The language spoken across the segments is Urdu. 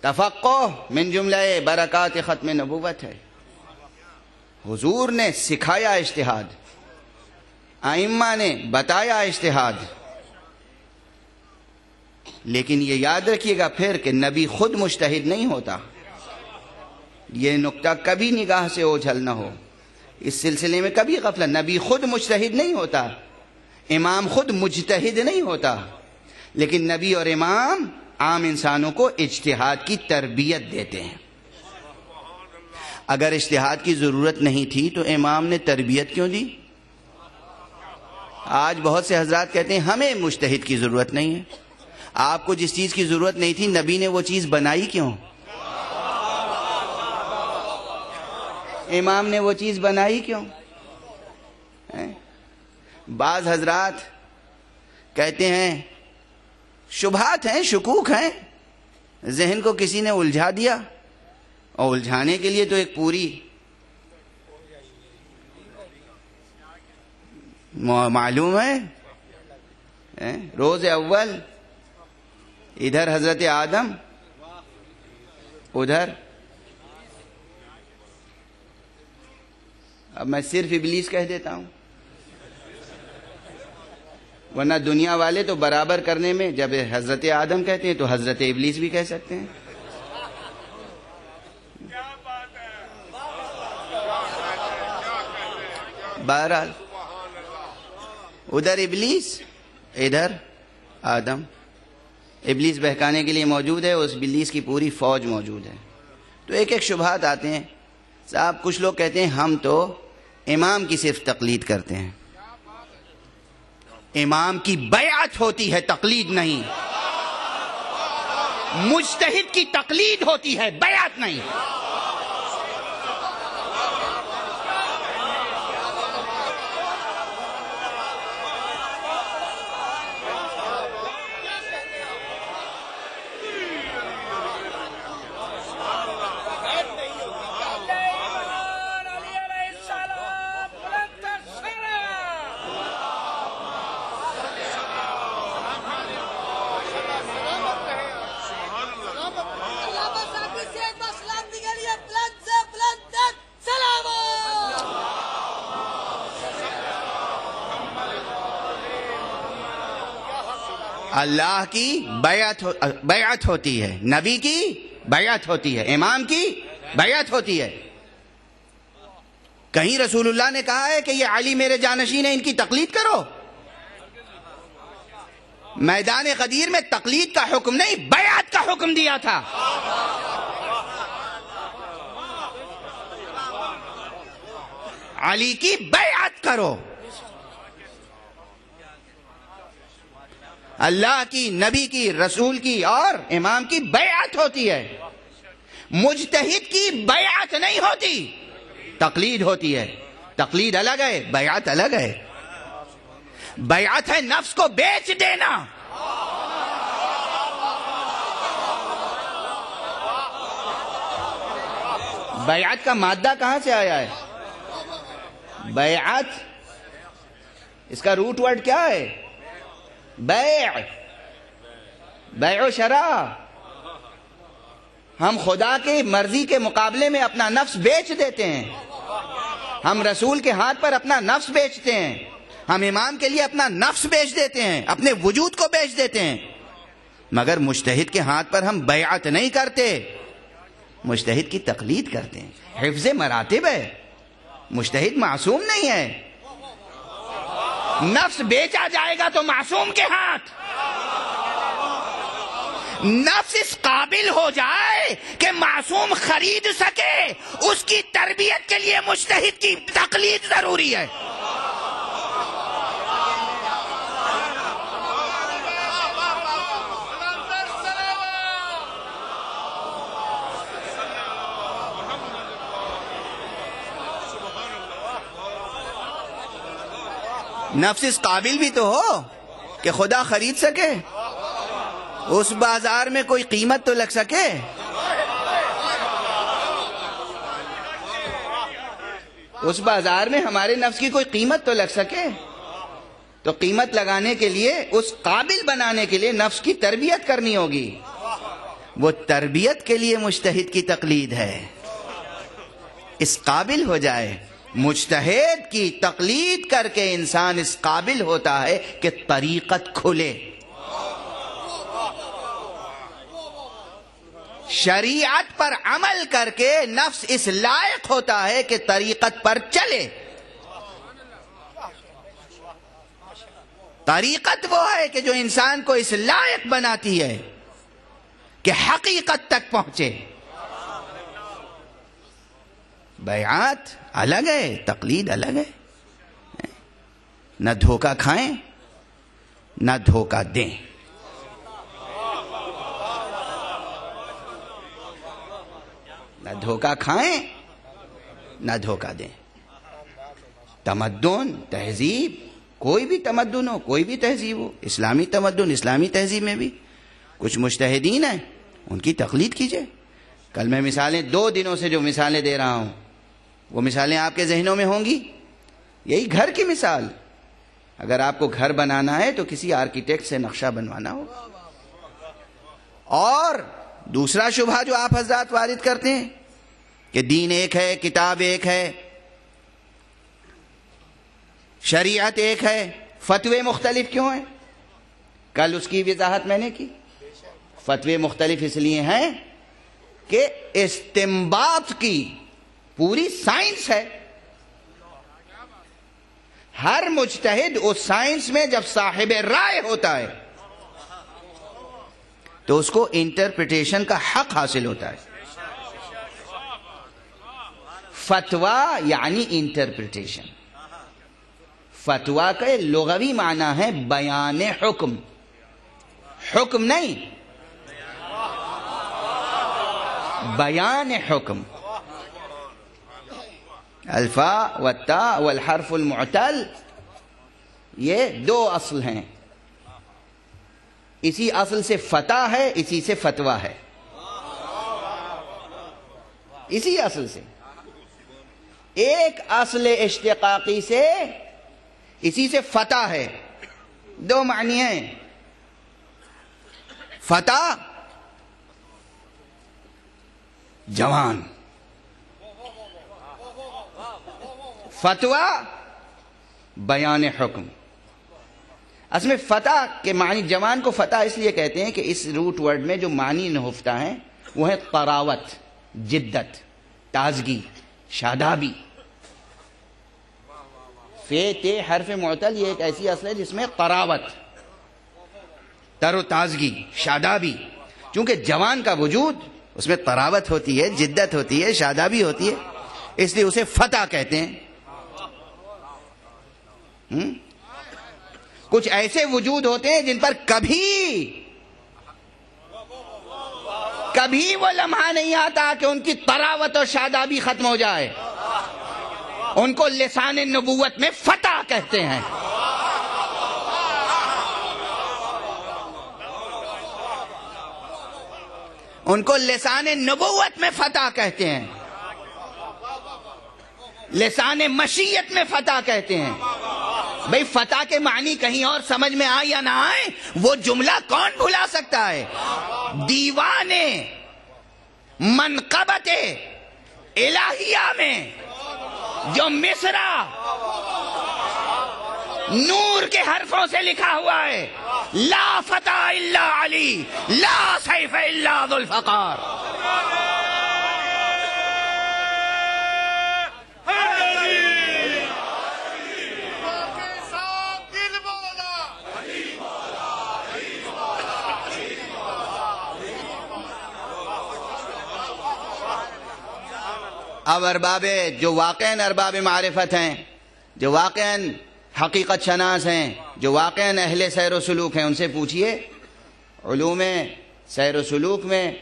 تفقع من جملہ برکات ختم نبوت ہے۔ حضور نے سکھایا اشتہاد آئمہ نے بتایا اشتہاد لیکن یہ یاد رکھیے گا پھر کہ نبی خود مشتحد نہیں ہوتا۔ یہ نقطہ کبھی نگاہ سے اوجھل نہ ہو۔ اس سلسلے میں کبھی غفلت، نبی خود مشتحد نہیں ہوتا۔ امام خود مجتہد نہیں ہوتا۔ لیکن نبی اور امام عام انسانوں کو اجتہاد کی تربیت دیتے ہیں۔ اگر اجتہاد کی ضرورت نہیں تھی تو امام نے تربیت کیوں دی؟ آج بہت سے حضرات کہتے ہیں، ہمیں مشتحد کی ضرورت نہیں ہے۔ آپ کو جس چیز کی ضرورت نہیں تھی، نبی نے وہ چیز بنائی کیوں؟ امام نے وہ چیز بنائی کیوں؟ بعض حضرات کہتے ہیں شبہات ہیں، شکوک ہیں۔ ذہن کو کسی نے الجھا دیا۔ اور الجھانے کے لیے تو ایک پوری معلوم ہے۔ روز اول، ادھر حضرت آدم، ادھر۔ اب میں صرف ابلیس کہہ دیتا ہوں۔ ورنہ دنیا والے تو برابر کرنے میں جب حضرت آدم کہتے ہیں تو حضرت ابلیس بھی کہہ سکتے ہیں۔ بہرحال، ادھر ابلیس، ادھر آدم۔ ابلیس بہکانے کے لیے موجود ہے، اس بلیس کی پوری فوج موجود ہے۔ تو ایک ایک شبہات آتے ہیں۔ صاحب، کچھ لوگ کہتے ہیں، ہم تو امام کی صرف تقلید کرتے ہیں۔ امام کی بیعت ہوتی ہے تقلید نہیں۔ مجتہد کی تقلید ہوتی ہے بیعت نہیں۔ اللہ کی بیعت بیعت ہوتی ہے، نبی کی بیعت ہوتی ہے، امام کی بیعت ہوتی ہے۔ کہیں رسول اللہ نے کہا ہے کہ یہ علی میرے جانشین ہیں، ان کی تقلید کرو۔ میدان قدیر میں تقلید کا حکم نہیں، بیعت کا حکم دیا تھا۔ علی کی بیعت کرو۔ اللہ کی، نبی کی، رسول کی اور امام کی بیعت ہوتی ہے۔ مجتہد کی بیعت نہیں ہوتی، تقلید ہوتی ہے۔ تقلید الگ ہے، بیعت الگ ہے۔ بیعت ہے نفس کو بیچ دینا۔ بیعت کا مادہ کہاں سے آیا ہے؟ بیعت، اس کا روٹ ورڈ کیا ہے؟ بیع. بیع و شرع ہم خدا کی مرضی کے مقابلے میں اپنا نفس بیچ دیتے ہیں۔ ہم رسول کے ہاتھ پر اپنا نفس بیچتے ہیں۔ ہم امام کے لیے اپنا نفس بیچ دیتے ہیں۔ اپنے وجود کو بیچ دیتے ہیں۔ مگر مشتحد کے ہاتھ پر ہم بیعت نہیں کرتے۔ مشتحد کی تقلید کرتے ہیں۔ حفظ مراتب ہے۔ مشتحد معصوم نہیں ہے۔ نفس بیچا جائے گا تو معصوم کے ہاتھ۔ نفس اس قابل ہو جائے کہ معصوم خرید سکے۔ اس کی تربیت کے لیے مشتحد کی تقلید ضروری ہے۔ نفس اس قابل بھی تو ہو کہ خدا خرید سکے؟ اس بازار میں کوئی قیمت تو لگ سکے؟ اس بازار میں ہمارے نفس کی کوئی قیمت تو لگ سکے؟ تو قیمت لگانے کے لیے، اس قابل بنانے کے لیے نفس کی تربیت کرنی ہوگی۔ وہ تربیت کے لیے مشتحد کی تقلید ہے۔ اس قابل ہو جائے۔ مجتہد کی تقلید کر کے انسان اس قابل ہوتا ہے کہ طریقت کھلے۔ شریعت پر عمل کر کے نفس اس لائق ہوتا ہے کہ طریقت پر چلے۔ طریقت وہ ہے کہ جو انسان کو اس لائق بناتی ہے کہ حقیقت تک پہنچے۔ بیعات الگ ہے، تقلید الگ ہے۔ نہ دھوکہ کھائیں، نہ دھوکہ دیں۔ نہ دھوکہ کھائیں، نہ دھوکہ دیں۔ تمدن، تہذیب، کوئی بھی تمدن ہو، کوئی بھی تہذیب ہو، اسلامی تمدن، اسلامی تہذیب میں بھی۔ کچھ مشتحدین ہیں، ان کی تقلید کیجیے۔ کل میں مثالیں دو دنوں سے جو مثالیں دے رہا ہوں۔ وہ مثالیں آپ کے ذہنوں میں ہوں گی؟ یہی گھر کی مثال۔ اگر آپ کو گھر بنانا ہے تو کسی آرکیٹیکٹ سے نقشہ بنوانا ہو اور دوسرا شبہ جو آپ حضرات وارد کرتے ہیں، کہ دین ایک ہے، کتاب ایک ہے، شریعت ایک ہے، فتوے مختلف کیوں ہیں؟ کل اس کی وضاحت میں نے کی۔ فتوے مختلف اس لیے ہیں کہ استمباد کی پوری سائنس ہے۔ ہر مجتہد اس سائنس میں جب صاحب رائے ہوتا ہے، تو اس کو انٹرپریٹیشن کا حق حاصل ہوتا ہے۔ فتوا یعنی انٹرپریٹیشن فتوا کا لغوی معنی ہے بیان حکم۔ حکم نہیں۔ بیان حکم۔ الفا و تا والحرف المعتل، یہ دو اصل ہیں۔ اسی اصل سے فتح ہے، اسی سے فتوا ہے۔ اسی اصل سے۔ ایک اصل اشتقاقی سے اسی سے فتح ہے۔ دو معنی ہیں۔ فتح، جوان۔ فتوا بیان حکم۔ اصل میں فتح کے معنی جوان کو فتح اس لیے کہتے ہیں کہ اس روٹ ورڈ میں جو معنی نہفتہ ہیں وہ ہے قراوت، جدت، تازگی، شادابی۔ فے تے حرف معتل یہ ایک ایسی اصل ہے جس میں قراوت، تر و تازگی، شادابی۔ چونکہ جوان کا وجود اس میں تراوت ہوتی ہے، جدت ہوتی ہے، شادابی ہوتی ہے، اس لیے اسے فتح کہتے ہیں۔ کچھ ایسے وجود ہوتے ہیں جن پر کبھی کبھی وہ لمحہ نہیں آتا کہ ان کی تراوت اور شادابی ختم ہو جائے۔ ان کو لسان نبوت میں فتح کہتے ہیں۔ ان کو لسان نبوت میں فتح کہتے ہیں۔ لسان مشیت میں فتح کہتے ہیں۔ بھئی فتح کے معنی کہیں اور سمجھ میں آئے یا نہ آئے؟ وہ جملہ کون بھلا سکتا ہے؟ دیوان منقبت الہیہ میں، جو مصرا نور کے حرفوں سے لکھا ہوا ہے۔ لا فتح اللہ علی، لا سیف اللہ ذو اب ارباب جو واقع ارباب معرفت ہیں، جو واقع حقیقت شناس ہیں، جو واقع اہل سیر و سلوک ہیں، ان سے پوچھئے، علوم سیر و سلوک میں،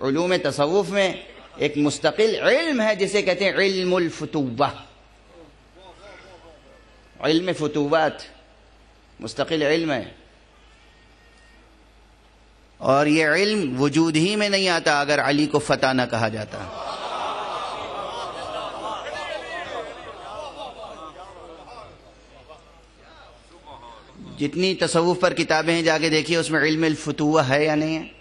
علوم تصوف میں ایک مستقل علم ہے جسے کہتے ہیں علم الفتوبہ علم فتوبات مستقل علم ہے۔ اور یہ علم وجود ہی میں نہیں آتا اگر علی کو فتح نہ کہا جاتا۔ جتنی تصوف پر کتابیں ہیں، جا کے دیکھیے، اس میں علم الفتوہ ہے یا نہیں ہے؟